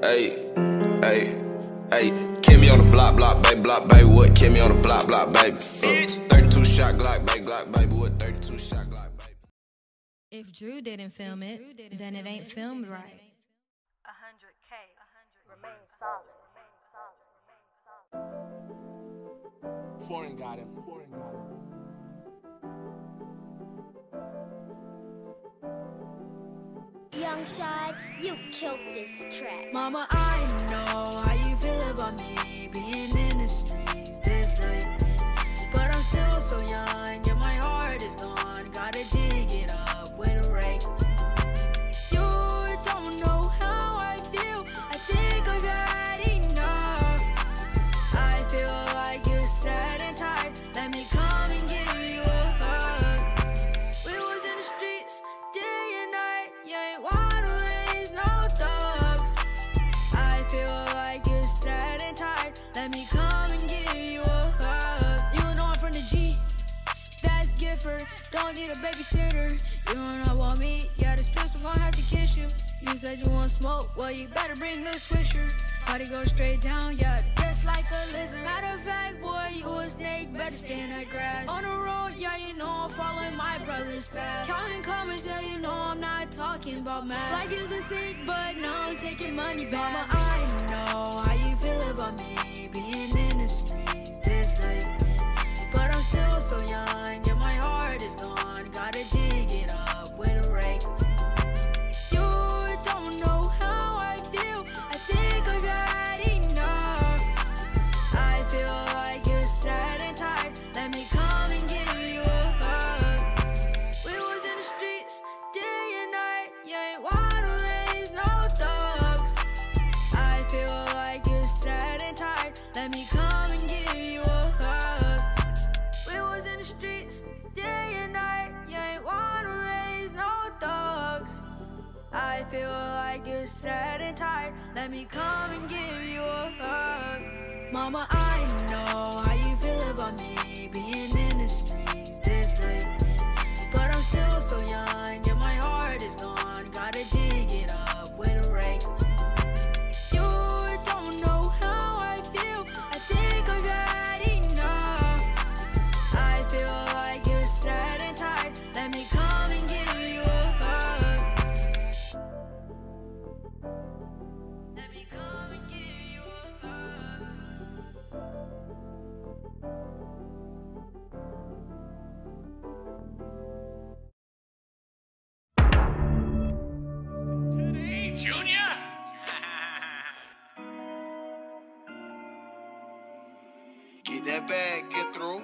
Hey, hey, hey. Kimmy on the block, block, baby, block, baby. What? Kimmy on the block, block, baby. Uh, 32 shot Glock, baby, Glock, baby. What? 32 shot Glock, baby. If Drew didn't film it, then it ain't filmed right. 100K. Remain solid. Foreign got him. Foreign got him. Young Shad, you killed this track. Mama, I know how you feel about me being in feel like you're sad and tired. Let me come and give you a hug. You know I'm from the G. That's Gifford. Don't need a babysitter. You don't know about me. Yeah, this pistol gon' have to kiss you. You said you want smoke. Well, you better bring the swisher. Party go straight down, yeah, just like a lizard. Matter of fact, boy, you a snake, better stay in that grass. On the road, yeah, you know I'm following my brother's path. Counting commas, yeah, you know I'm not talking about math. Life isn't sick, but now I'm taking money back. Mama, I know how you feel about me being in the streets Let me come and give you a hug. We was in the streets day and night. You ain't wanna raise no thugs. I feel like you're sad and tired. Let me come and give you a hug. Mama, I know how you feel about me being in Get that bag, get through.